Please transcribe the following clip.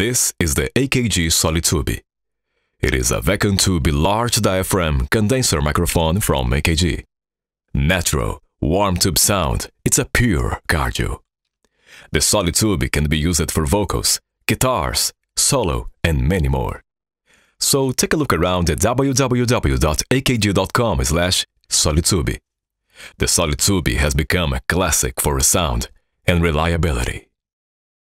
This is the AKG Solid Tube. It is a vacuum tube large diaphragm condenser microphone from AKG. Natural, warm tube sound, it's a pure cardioid. The Solid Tube can be used for vocals, guitars, solo, and many more. So take a look around at www.akg.com slash SolidTube. The SolidTube has become a classic for sound and reliability.